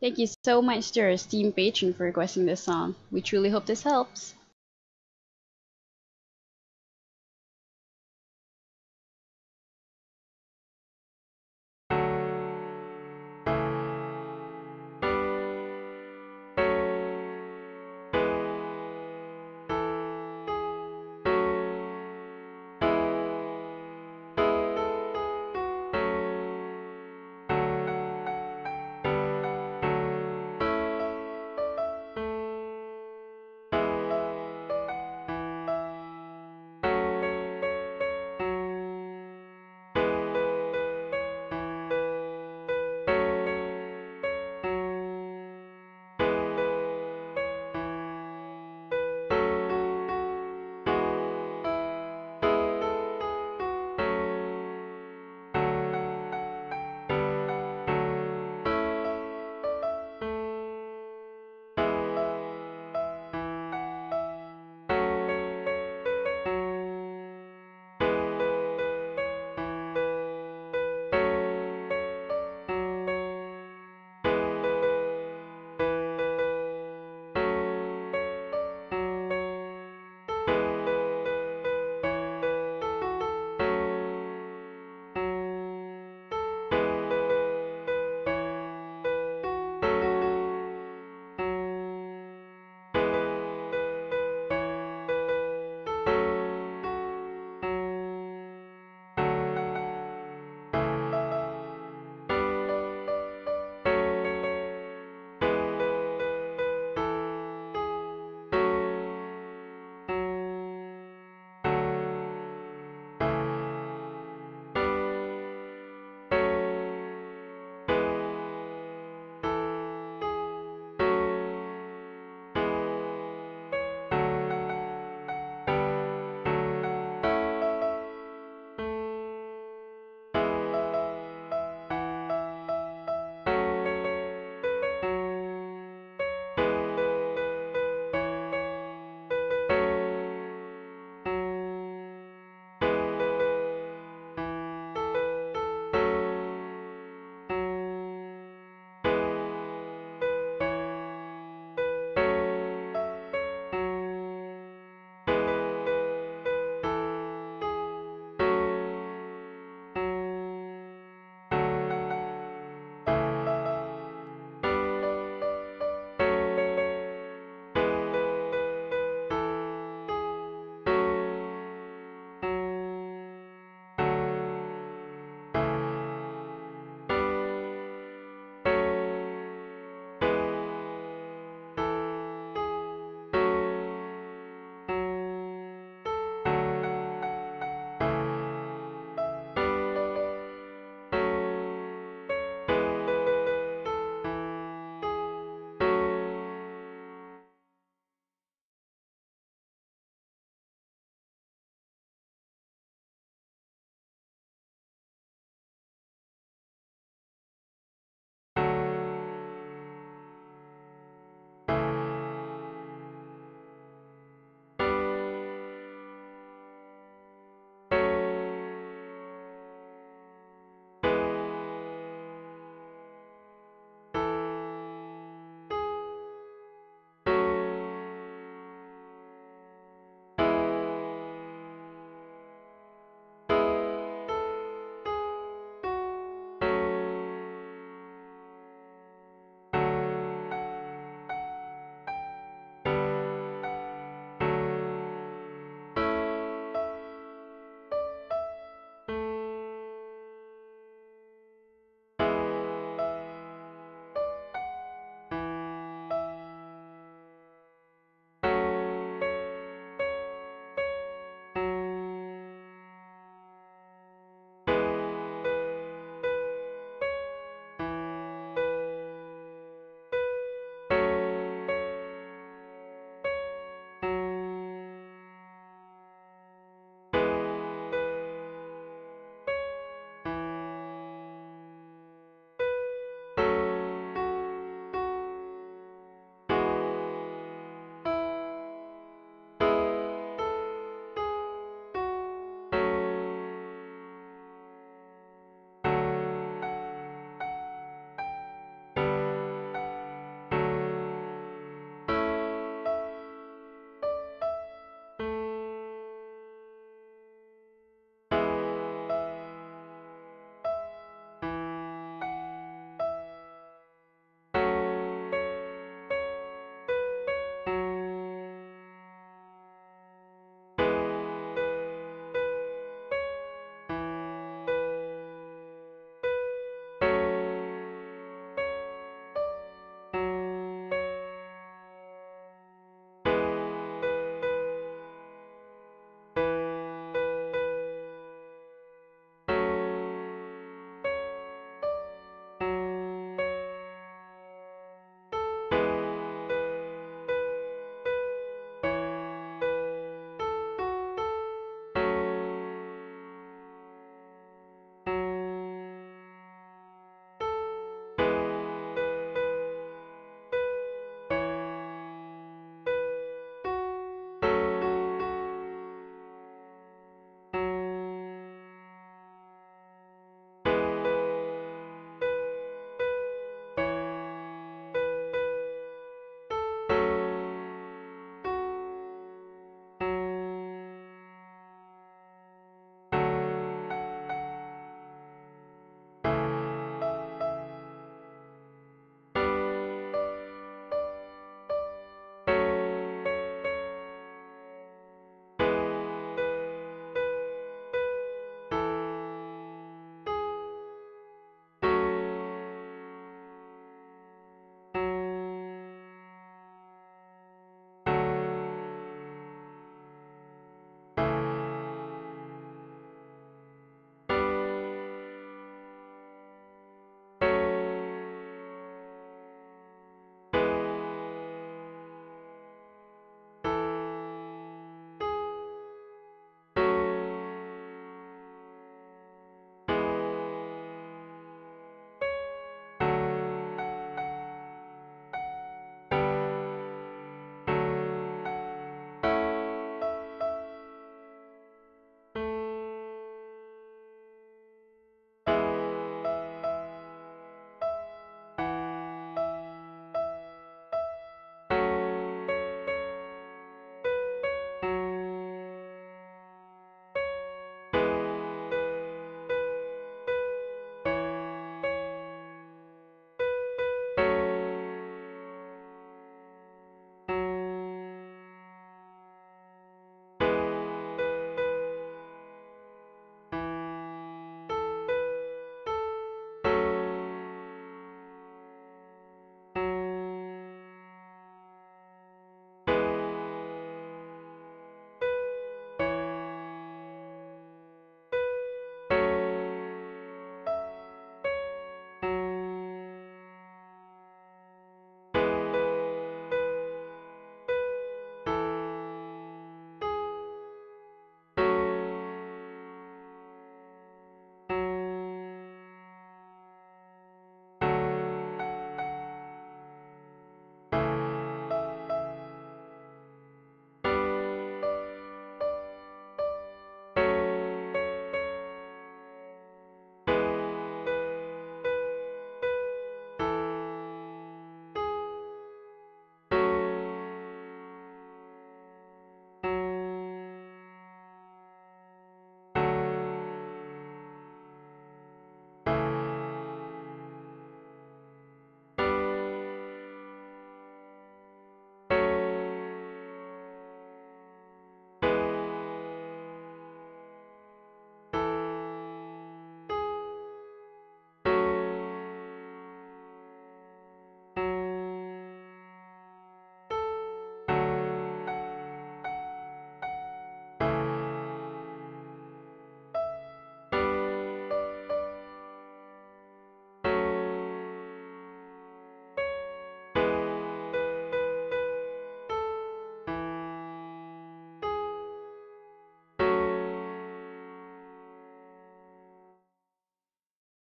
Thank you so much to our Steam patron for requesting this song. We truly hope this helps.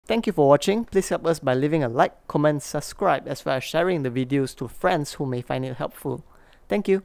Thank you for watching. Please help us by leaving a like, comment, subscribe, as well as sharing the videos to friends who may find it helpful. Thank you.